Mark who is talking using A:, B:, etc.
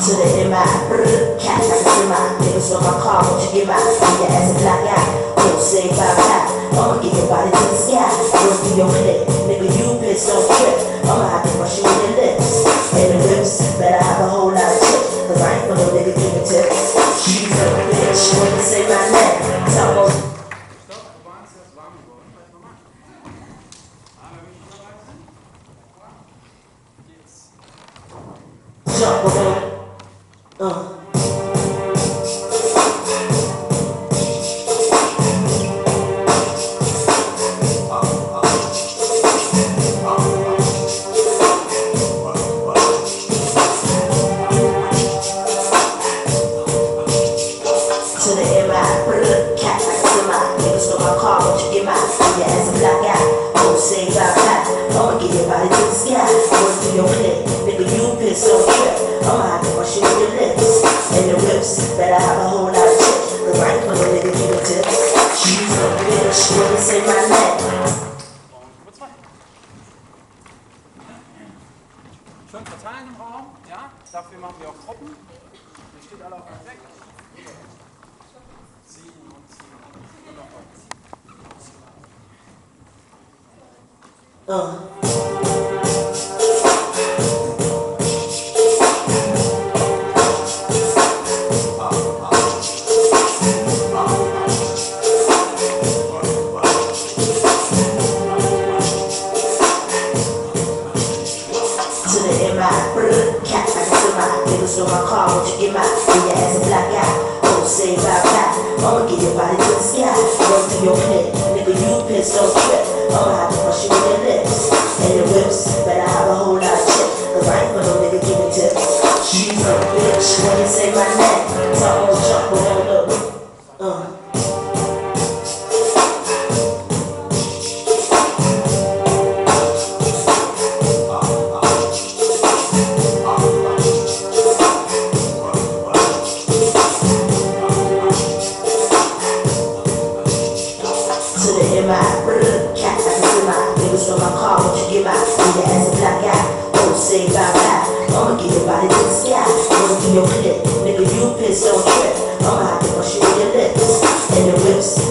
A: to the MI. Cats like a semi. Niggas from my car, what you get by? Your ass a black guy. Don't say bye bye. I'ma get your body to the sky. Don't be your clip. Nigga, you pissed? Don't trip. I'ma have to brush you in the lips. And the lips, better have a whole lot of chips. Cause I ain't gonna To the MI, put a little cat like a semi. Niggas know my car, won't you get? Leave your ass a black guy. Don't say bye bye. I'ma get body to the sky. Run through your clip. Nigga, you piss on trip. I'ma have to brush you with your lips. And the whips, better have a whole lot of chips. I ain't for no nigga giving tips. She's a bitch, wanna say my name.
B: Schön verteilen im Raum, ja? Dafür machen wir auch Gruppen. Steht alle auf Weg. Uh.
A: To the MI, put a little cat like a semi. Niggas know my car, won't you get mine? Leave clip. Nigga, you piss, don't trip. I'ma have to brush you with your lips. And your whips, better have a whole lot niggas from my car, what you get out? See your ass a black guy. Don't say bye bye. I'ma get your body to the sky. Wanna be your clip, nigga? You piss on trip. I'ma have to brush you with your lips and your whips.